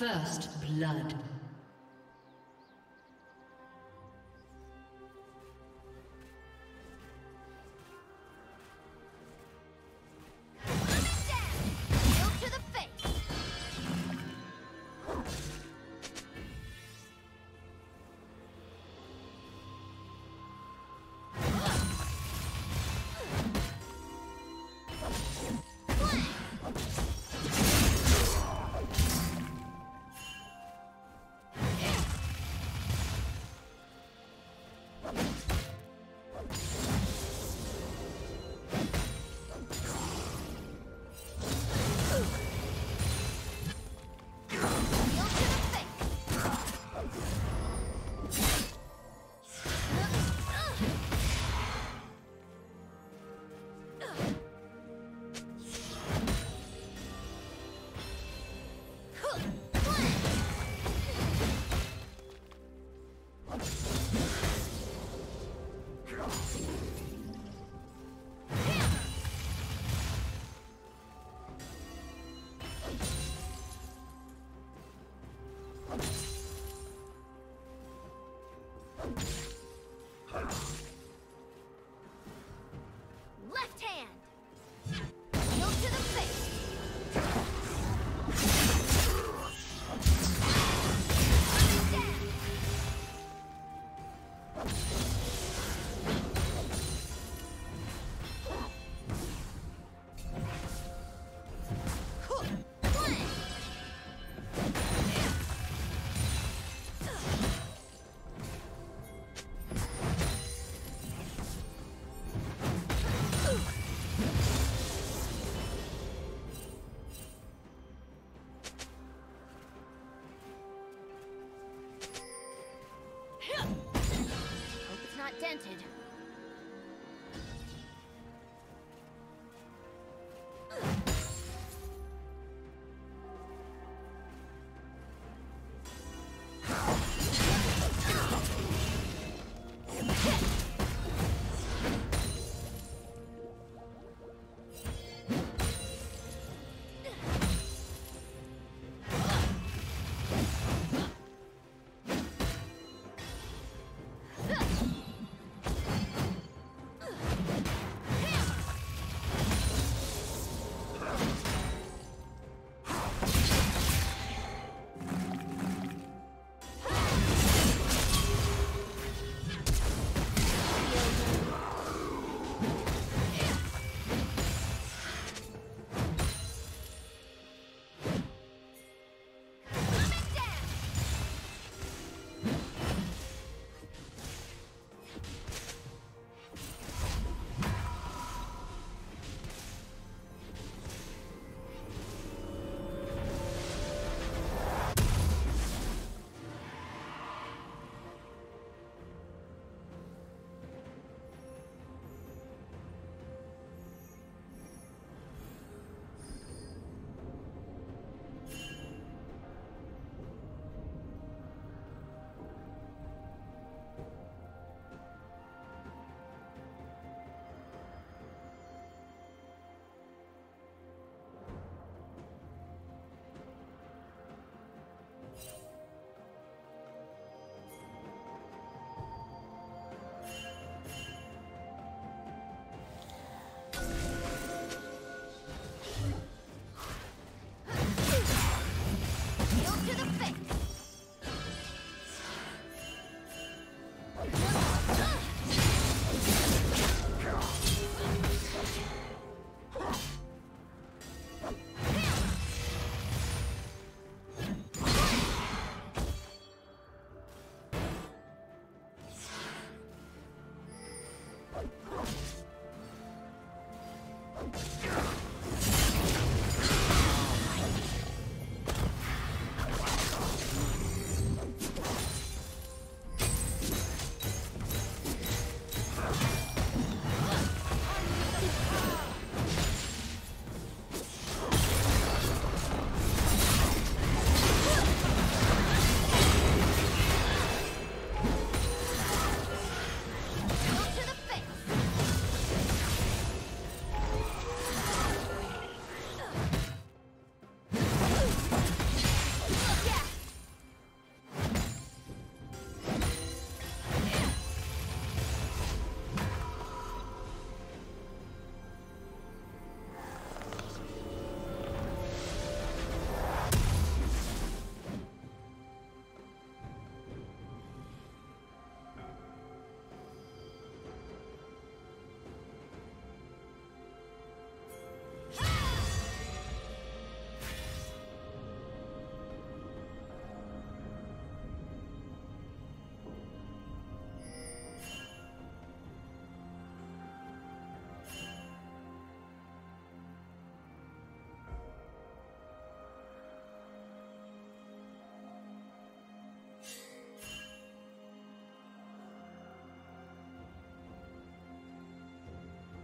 First blood.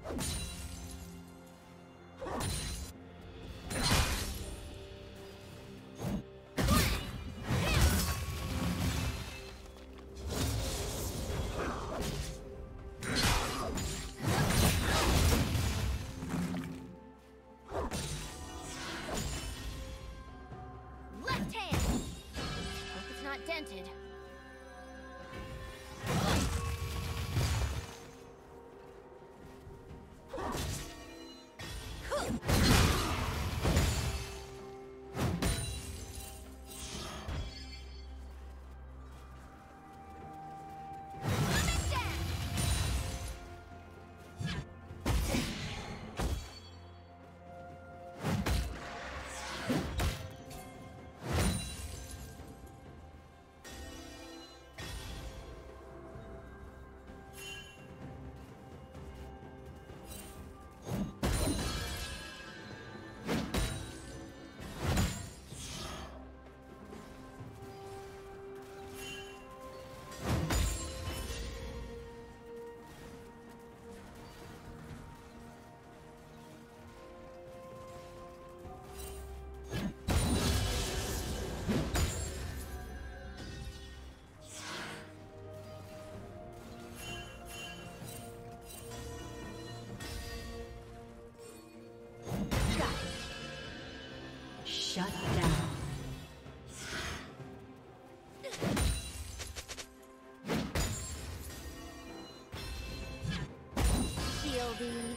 Shut to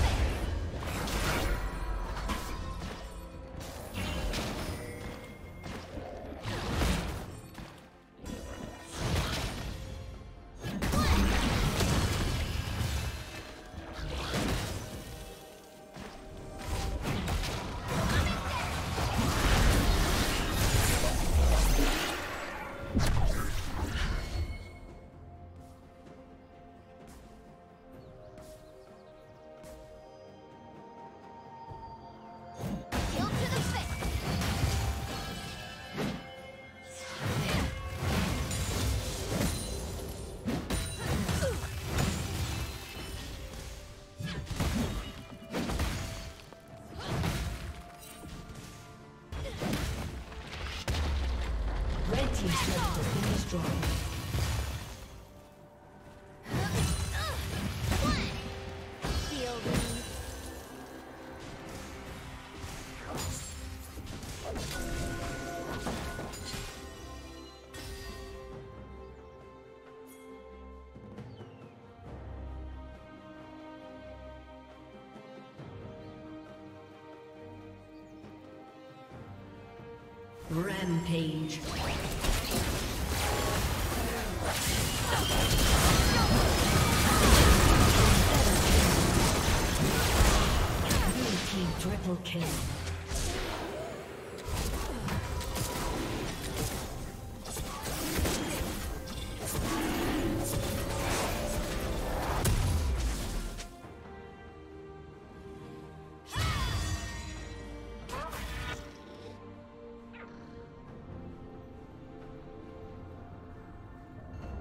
Rampage. Blue team triple kill.